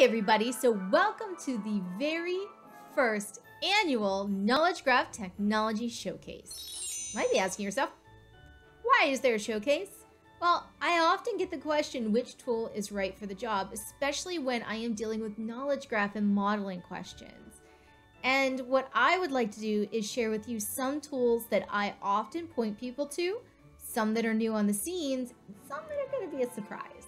Everybody. So, welcome to the very first annual Knowledge Graph Technology Showcase. You might be asking yourself, why is there a showcase? Well, I often get the question which tool is right for the job, especially when I am dealing with knowledge graph and modeling questions. And what I would like to do is share with you some tools that I often point people to, some that are new on the scenes, some that are going to be a surprise.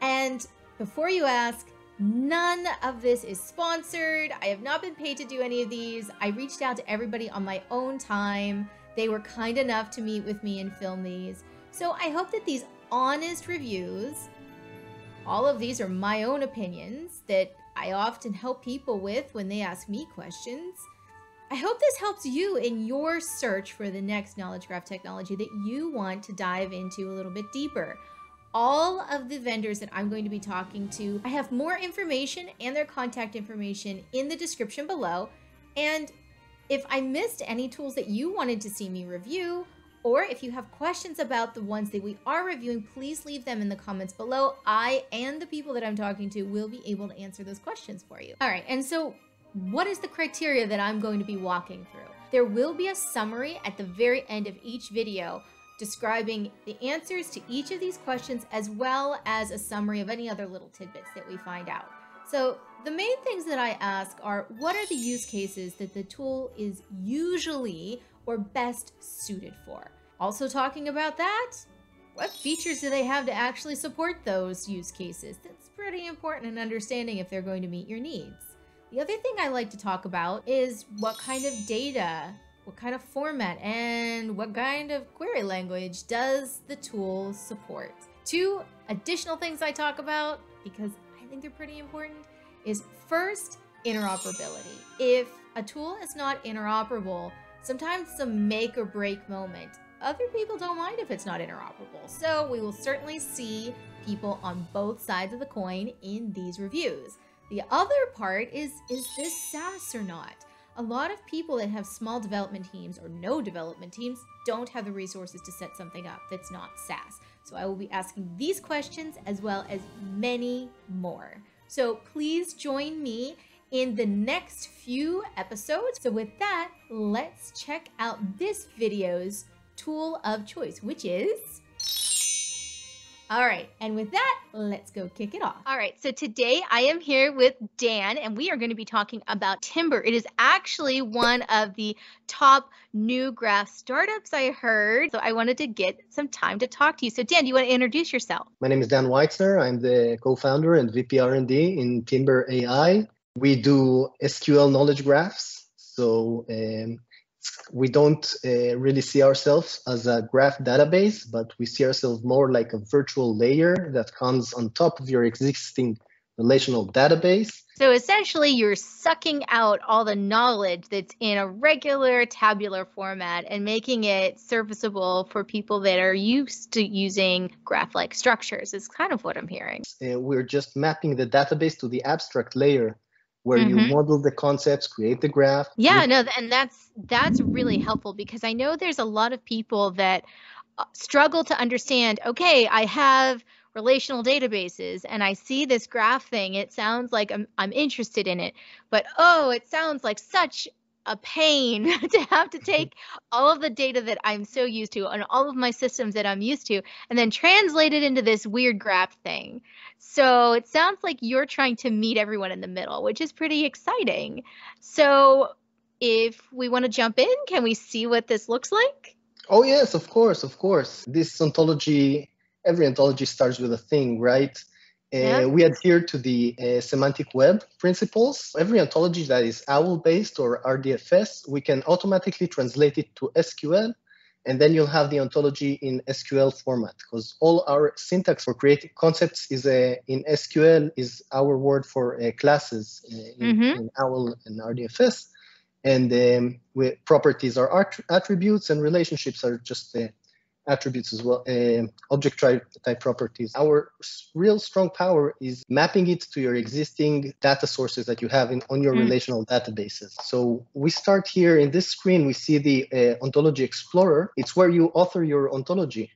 And before you ask, None of this is sponsored. I have not been paid to do any of these. I reached out to everybody on my own time. They were kind enough to meet with me and film these. So I hope that these honest reviews, all of these are my own opinions that I often help people with when they ask me questions. I hope this helps you in your search for the next knowledge graph technology that you want to dive into a little bit deeper all of the vendors that I'm going to be talking to. I have more information and their contact information in the description below. And if I missed any tools that you wanted to see me review, or if you have questions about the ones that we are reviewing, please leave them in the comments below. I and the people that I'm talking to will be able to answer those questions for you. All right, and so what is the criteria that I'm going to be walking through? There will be a summary at the very end of each video describing the answers to each of these questions as well as a summary of any other little tidbits that we find out. So the main things that I ask are what are the use cases that the tool is usually or best suited for? Also talking about that, what features do they have to actually support those use cases? That's pretty important in understanding if they're going to meet your needs. The other thing I like to talk about is what kind of data what kind of format and what kind of query language does the tool support? Two additional things I talk about, because I think they're pretty important, is first, interoperability. If a tool is not interoperable, sometimes it's a make or break moment. Other people don't mind if it's not interoperable. So we will certainly see people on both sides of the coin in these reviews. The other part is, is this SaaS or not? A lot of people that have small development teams or no development teams don't have the resources to set something up that's not SaaS. So I will be asking these questions as well as many more. So please join me in the next few episodes. So with that, let's check out this video's tool of choice, which is all right, and with that, let's go kick it off. All right, so today I am here with Dan, and we are going to be talking about Timbr. It is actually one of the top new graph startups I heard, so I wanted to get some time to talk to you. So Dan, do you want to introduce yourself? My name is Dan Weitzner. I'm the co-founder and VP R&D in Timbr AI. We do SQL knowledge graphs, so um, we don't uh, really see ourselves as a graph database, but we see ourselves more like a virtual layer that comes on top of your existing relational database. So essentially, you're sucking out all the knowledge that's in a regular tabular format and making it serviceable for people that are used to using graph like structures, is kind of what I'm hearing. Uh, we're just mapping the database to the abstract layer where mm-hmm. you model the concepts, create the graph. Yeah, no, and that's that's really helpful because I know there's a lot of people that uh, struggle to understand, okay, I have relational databases and I see this graph thing. It sounds like I'm I'm interested in it, but oh, it sounds like such a pain to have to take all of the data that I'm so used to and all of my systems that I'm used to and then translate it into this weird graph thing. So it sounds like you're trying to meet everyone in the middle, which is pretty exciting. So if we want to jump in, can we see what this looks like? Oh, yes, of course, of course. This ontology, every ontology starts with a thing, right? Yeah. Uh, we adhere to the uh, semantic web principles. Every ontology that is OWL based or RDFS, we can automatically translate it to SQL, and then you'll have the ontology in SQL format because all our syntax for creating concepts is uh, in SQL is our word for uh, classes uh, in, mm-hmm. in, OWL and RDFS. And um, we, properties are attributes, and relationships are just uh, attributes as well, uh, object type, type properties. Our real strong power is mapping it to your existing data sources that you have in, on your mm. relational databases. So we start here in this screen, we see the uh, ontology explorer. It's where you author your ontology.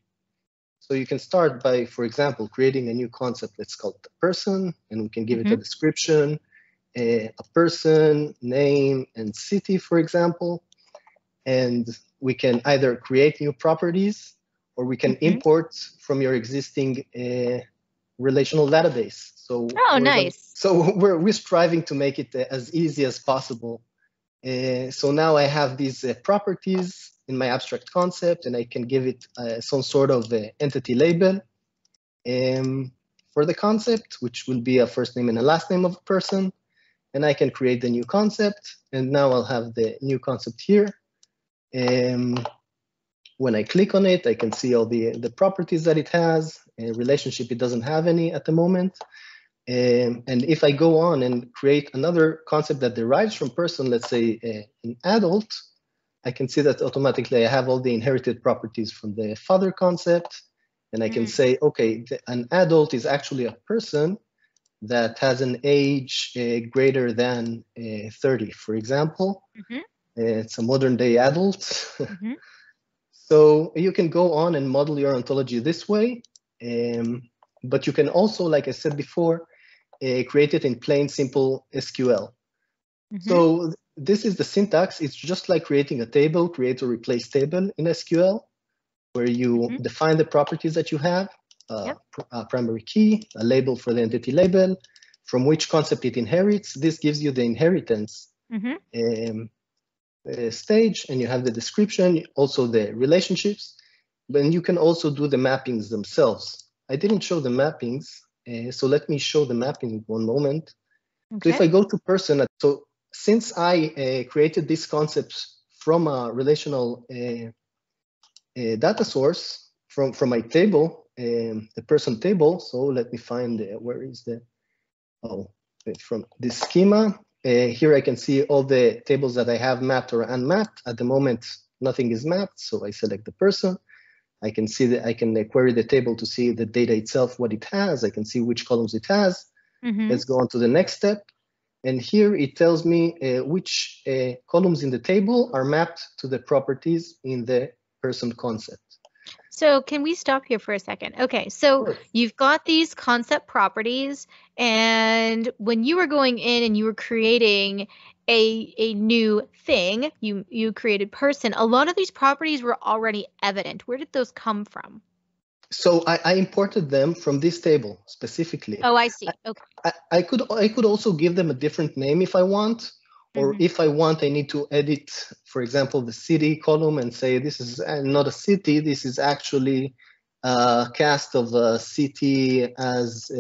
So you can start by, for example, creating a new concept. Let's call it a person, and we can give mm-hmm. it a mm-hmm. description, a, a, person, name, and city, for example. And we can either create new properties or we can mm-hmm. import from your existing uh, relational database. So oh, nice. so we're we're striving to make it uh, as easy as possible. Uh, so now I have these uh, properties in my abstract concept, and I can give it uh, some sort of uh, entity label um, for the concept, which will be a first name and a last name of a person. And I can create the new concept, and now I'll have the new concept here. Um, when I click on it, I can see all the, the properties that it has. A relationship, it doesn't have any at the moment. Um, and if I go on and create another concept that derives from person, let's say uh, an adult, I can see that automatically I have all the inherited properties from the father concept. And I can mm-hmm. say, okay, the, an adult is actually a person that has an age uh, greater than uh, 30, for example. Mm-hmm. it's a modern day adult. Mm-hmm. So you can go on and model your ontology this way. Um, but you can also, like I said before, uh, create it in plain simple SQL. Mm-hmm. So this is the syntax. It's just like creating a table, create or replace table in SQL, where you mm-hmm. define the properties that you have, uh, yep. pr- a primary key, a label for the entity label, from which concept it inherits. This gives you the inheritance mm-hmm. um, uh, stage, and you have the description, also the relationships. Then you can also do the mappings themselves. I didn't show the mappings, uh, so let me show the mapping one moment. Okay. So if I go to person, so since I uh, created this concept from a relational uh, uh, data source from, from my table, um, the person table, so let me find where is the, oh, from this schema. Here I can see all the tables that I have mapped or unmapped. At the moment, nothing is mapped, so I select the person. I can see that I can query the table to see the data itself, what it has. I can see which columns it has. Mm-hmm. Let's go on to the next step. And here it tells me uh, which uh, columns in the table are mapped to the properties in the person concept. So can we stop here for a second? Okay, so sure. you've got these concept properties, and when you were going in and you were creating a a new thing, you you created person. A lot of these properties were already evident. Where did those come from? So I, I, imported them from this table specifically. Oh, I see. Okay. I, I, could I could also give them a different name if I want, or mm-hmm. if I want, I need to edit, for example, the city column and say this is uh, not a city. This is actually a cast of a city as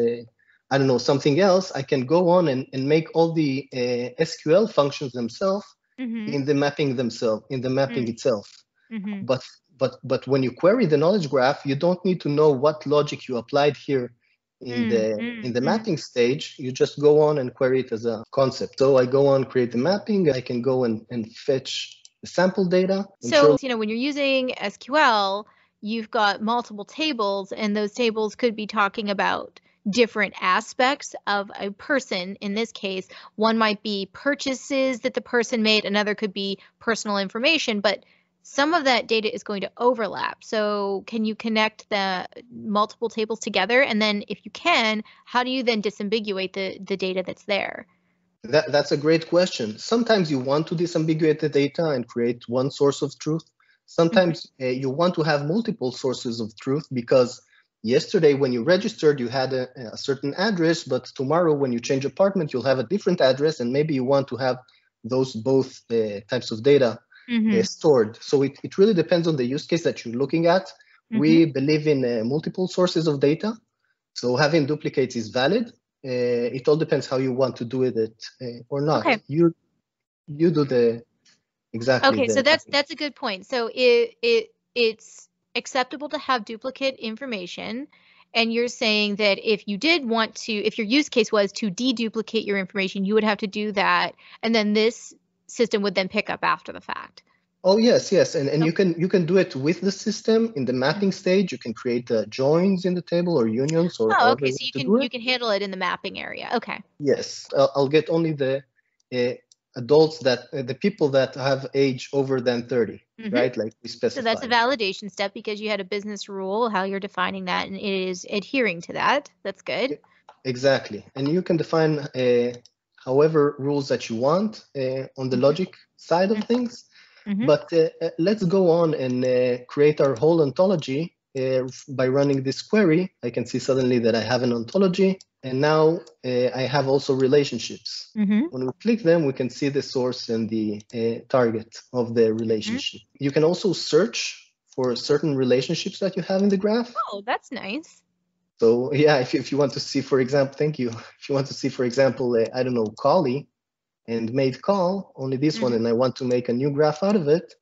I don't know something else. I can go on and, and make all the uh, SQL functions themselves mm-hmm. in the mapping themselves in the mapping mm-hmm. itself. Mm-hmm. But but but when you query the knowledge graph, you don't need to know what logic you applied here in mm, the mm, in the mm. mapping stage. You just go on and query it as a concept. So I go on create the mapping. I can go and, and fetch the sample data. So you know when you're using SQL, you've got multiple tables, and those tables could be talking about different aspects of a person. In this case, one might be purchases that the person made, another could be personal information, but some of that data is going to overlap. So can you connect the multiple tables together? And then if you can, how do you then disambiguate the, the data that's there? That, that's a great question. Sometimes you want to disambiguate the data and create one source of truth. Sometimes mm-hmm. uh, you want to have multiple sources of truth because yesterday when you registered you had a, a, certain address but tomorrow when you change apartment you'll have a different address and maybe you want to have those both uh, types of data mm-hmm. uh, stored. So it, it really depends on the use case that you're looking at. Mm-hmm. We believe in uh, multiple sources of data. So having duplicates is valid. Uh, it all depends how you want to do it uh, or not. Okay. You you do the exactly. Okay, the, so that's that's a good point. So it it it's acceptable to have duplicate information and you're saying that if you did want to if your use case was to deduplicate your information you would have to do that and then this system would then pick up after the fact. Oh yes, yes, and and okay. you can you can do it with the system in the mapping stage. You can create the joins in the table or unions or. Oh, okay. So you can you can handle it in the mapping area. Okay. Yes, I'll, I'll get only the uh, adults that uh, the people that have age over than 30 mm-hmm. right like we specified so that's a validation step because you had a business rule how you're defining that and it is adhering to that that's good exactly and you can define uh, however rules that you want uh, on the mm-hmm. logic side of mm-hmm. things mm-hmm. but uh, uh, let's go on and uh, create our whole ontology by running this query i can see suddenly that i have an ontology and now uh, I have also relationships. Mm-hmm. When we click them, we can see the source and the uh, target of the relationship. Mm-hmm. You can also search for certain relationships that you have in the graph. Oh, that's nice. So yeah, if, if you want to see, for example, thank you. If you want to see, for example, uh, I don't know, Kali and made call, only this mm-hmm. one, and I want to make a new graph out of it.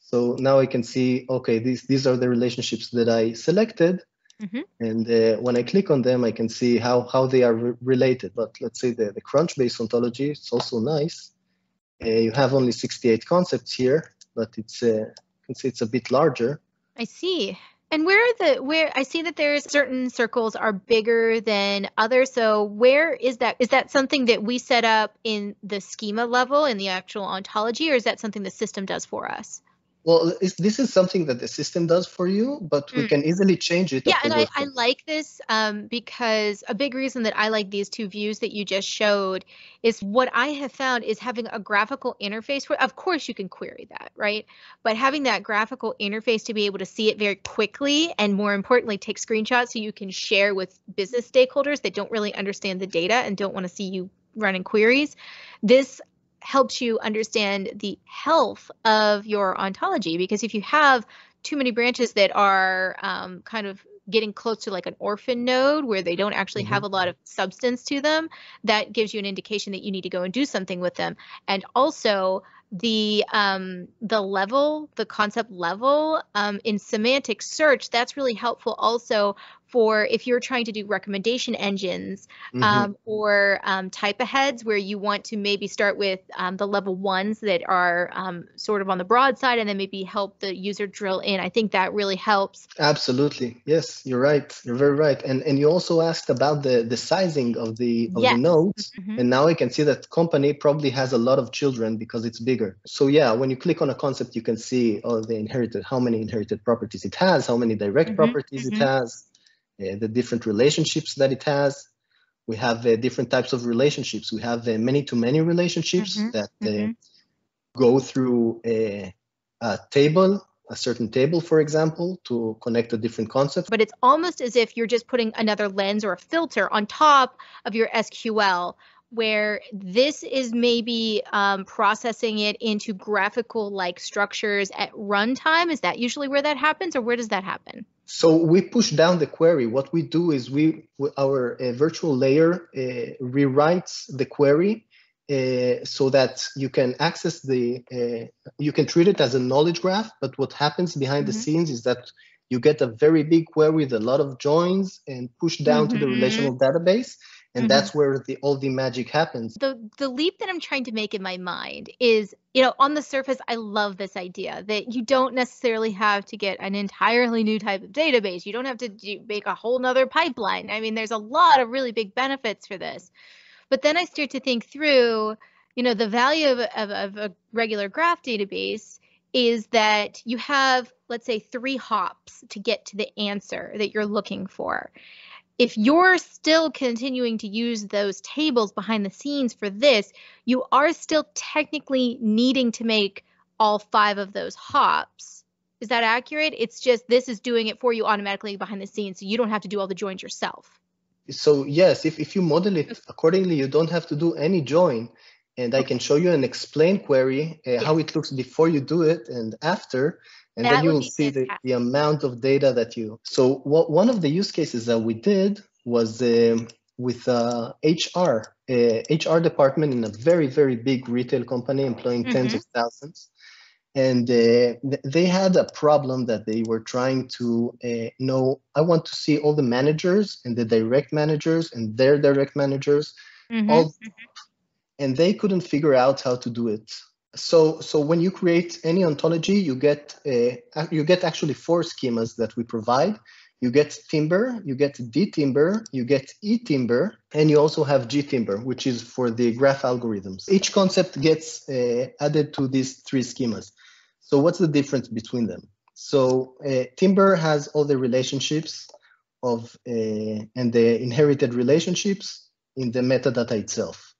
So now I can see, okay, these, these are the relationships that I selected Mm-hmm. And uh, when I click on them, I can see how, how they are re- related. But let's say the, the Crunchbase ontology, it's also nice. Uh, you have only 68 concepts here, but it's uh, you can see it's a bit larger. I see. And where are the where I see that there's certain circles are bigger than others. So where is that? Is that something that we set up in the schema level in the actual ontology, or is that something the system does for us? Well, this is something that the system does for you, but we mm. can easily change it. Yeah, and I, I, like this um, because a big reason that I like these two views that you just showed is what I have found is having a graphical interface. For, of course, you can query that, right? But having that graphical interface to be able to see it very quickly and more importantly, take screenshots so you can share with business stakeholders that don't really understand the data and don't want to see you running queries. This helps you understand the health of your ontology because if you have too many branches that are um, kind of getting close to like an orphan node where they don't actually mm-hmm. have a lot of substance to them that gives you an indication that you need to go and do something with them and also the um, the level, the concept level um, in semantic search, that's really helpful also for if you're trying to do recommendation engines mm-hmm. um, or um, type aheads where you want to maybe start with um, the level ones that are um, sort of on the broad side and then maybe help the user drill in. I think that really helps. Absolutely. Yes, you're right. You're very right. And and you also asked about the the sizing of the of yes. the nodes. Mm-hmm. And now I can see that company probably has a lot of children because it's bigger. So yeah, when you click on a concept, you can see all the inherited, how many inherited properties it has, how many direct mm-hmm. properties it mm-hmm. has the different relationships that it has. We have uh, different types of relationships. We have many to many relationships mm-hmm. that uh, mm-hmm. go through a, a table a certain table, for example, to connect a different concept. But it's almost as if you're just putting another lens or a filter on top of your SQL, where this is maybe um, processing it into graphical like structures at runtime. Is that usually where that happens, or where does that happen? So we push down the query. What we do is we our uh, virtual layer uh, rewrites the query uh, so that you can access the uh, you can treat it as a knowledge graph. But what happens behind mm-hmm. the scenes is that you get a very big query with a lot of joins and push down mm-hmm. to the mm-hmm. relational database and mm-hmm. that's where the all the magic happens. The the leap that i'm trying to make in my mind is you know on the surface i love this idea that you don't necessarily have to get an entirely new type of database. You don't have to do, make a whole nother pipeline. I mean there's a lot of really big benefits for this. But then i start to think through you know the value of, of, of a regular graph database is that you have let's say three hops to get to the answer that you're looking for if you're still continuing to use those tables behind the scenes for this, you are still technically needing to make all five of those hops. Is that accurate? It's just this is doing it for you automatically behind the scenes, so you don't have to do all the joins yourself. So yes, if, if you model it accordingly, you don't have to do any join. And I can show you an explain query, uh, how it looks before you do it and after and that then you will see the, the amount of data that you so what one of the use cases that we did was um, with uh, hr uh, hr department in a very very big retail company employing mm-hmm. tens of thousands and uh, they had a problem that they were trying to uh, know i want to see all the managers and the direct managers and their direct managers mm-hmm. all mm-hmm. and they couldn't figure out how to do it so so when you create any ontology you get uh, you get actually four schemas that we provide you get timbr, you get D timbr, you get E timbr, and you also have G timbr, which is for the graph algorithms. Each concept gets uh, added to these three schemas. So what's the difference between them? So uh, timbr has all the relationships of uh, and the inherited relationships in the metadata itself.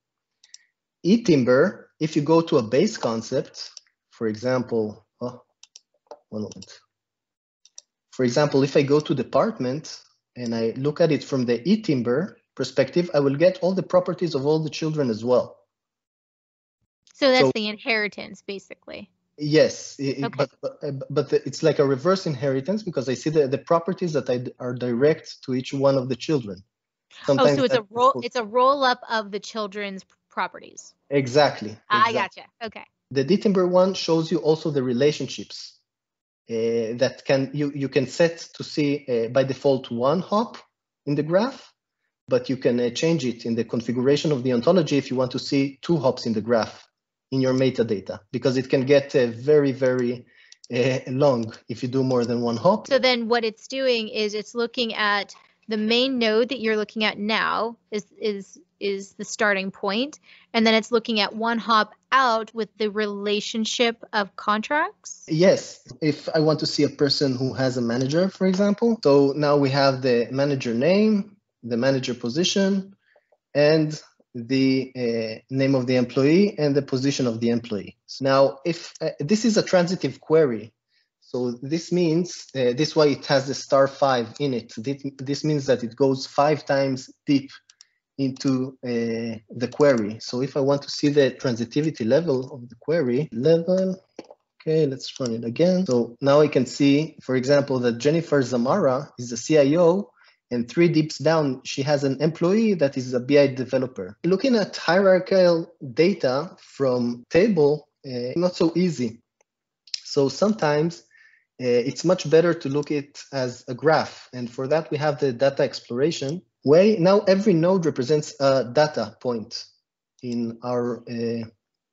E timbr, if you go to a base concept, for example, oh, one moment. For example, if I go to department and I look at it from the eTimbr perspective, I will get all the properties of all the children as well. So that's so, the inheritance, basically. Yes, okay. but but, uh, but it's like a reverse inheritance because I see the, the properties that I, are direct to each one of the children. Sometimes oh, so it's a roll it's a roll up of the children's properties. Exactly. I gotcha. Okay. The dtimbr one shows you also the relationships uh, that can you, you can set to see uh, by default one hop in the graph, but you can uh, change it in the configuration of the ontology if you want to see two hops in the graph in your metadata, because it can get very, very long if you do more than one hop. So then what it's doing is it's looking at the main node that you're looking at now is is is the starting point and then it's looking at one hop out with the relationship of contracts? Yes. If i want to see a person who has a manager for example. So now we have the manager name the manager position and the uh, name of the employee and the position of the employee. So now if uh, this is a transitive query. So this means, uh, this why it has the star five in it. This means that it goes five times deep into uh, the query. So if I want to see the transitivity level of the query, level, okay, let's run it again. So now I can see, for example, that Jennifer Zamara is the CIO and three deeps down, she has an employee that is a BI developer. Looking at hierarchical data from table, uh, not so easy. So sometimes uh, it's much better to look it as a graph. And for that, we have the data exploration way. Now every node represents a data point in our uh,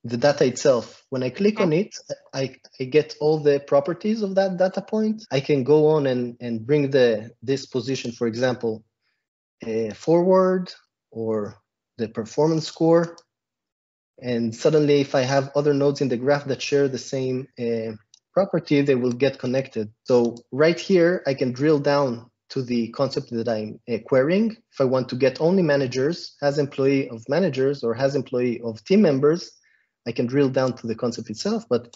the data itself. When I click on it, I, I get all the properties of that data point. I can go on and, and bring the this position, for example, uh, forward or the performance score. And suddenly, if I have other nodes in the graph that share the same uh, property, they will get connected. So right here, I can drill down to the concept that I'm uh, querying. If I want to get only managers as employee of managers or as employee of team members, I can drill down to the concept itself, but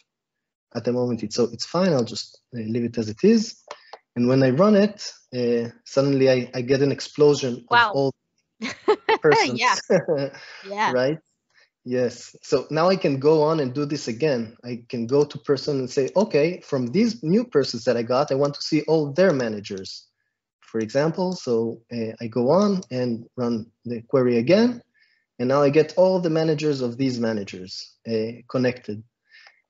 at the moment it's so it's fine. I'll just uh, leave it as it is. And when I run it, uh, suddenly I, I get an explosion wow. of all persons. yeah. yeah. Right. Yes. So now I can go on and do this again. I can go to person and say, okay, from these new persons that I got, I want to see all their managers, for example. So uh, I go on and run the query again. And now I get all the managers of these managers uh, connected.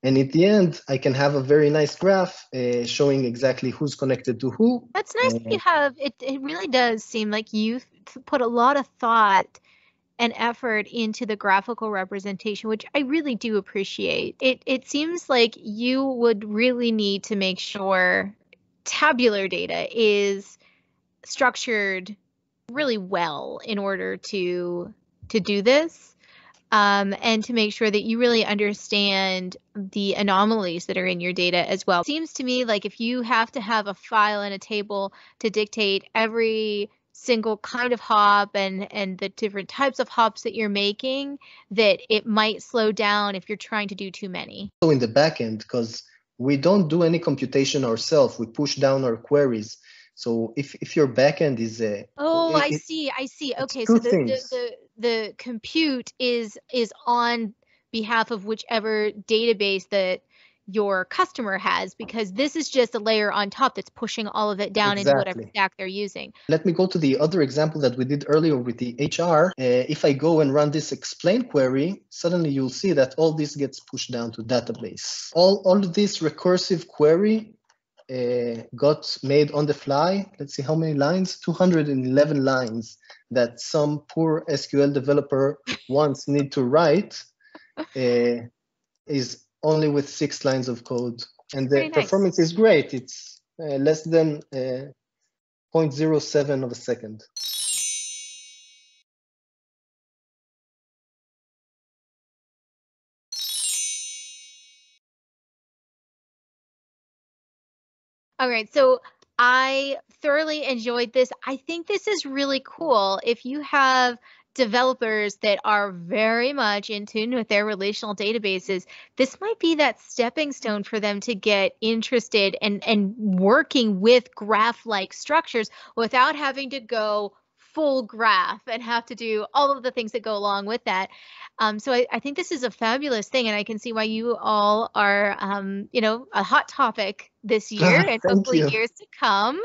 And at the end, I can have a very nice graph uh, showing exactly who's connected to who. That's nice that you have. It, it really does seem like you've put a lot of thought and effort into the graphical representation, which I really do appreciate. It it seems like you would really need to make sure tabular data is structured really well in order to to do this. Um, and to make sure that you really understand the anomalies that are in your data as well. It seems to me like if you have to have a file and a table to dictate every single kind of hop and and the different types of hops that you're making that it might slow down if you're trying to do too many so in the backend because we don't do any computation ourselves we push down our queries so if, if your backend is a oh it, i see i see okay so the, the, the the compute is is on behalf of whichever database that your customer has because this is just a layer on top that's pushing all of it down exactly. into whatever stack they're using. Let me go to the other example that we did earlier with the HR. Uh, if I go and run this explain query, suddenly you'll see that all this gets pushed down to database. All, all of this recursive query uh, got made on the fly. Let's see how many lines, 211 lines that some poor SQL developer once need to write uh, is only with six lines of code. And the performance is great. It's uh, less than uh, 0.07 of a second. All right, so I thoroughly enjoyed this. I think this is really cool. If you have developers that are very much in tune with their relational databases, this might be that stepping stone for them to get interested and and working with graph-like structures without having to go full graph and have to do all of the things that go along with that. Um, so I, I, think this is a fabulous thing, and I can see why you all are, um, you know, a hot topic this year and hopefully you. years to come.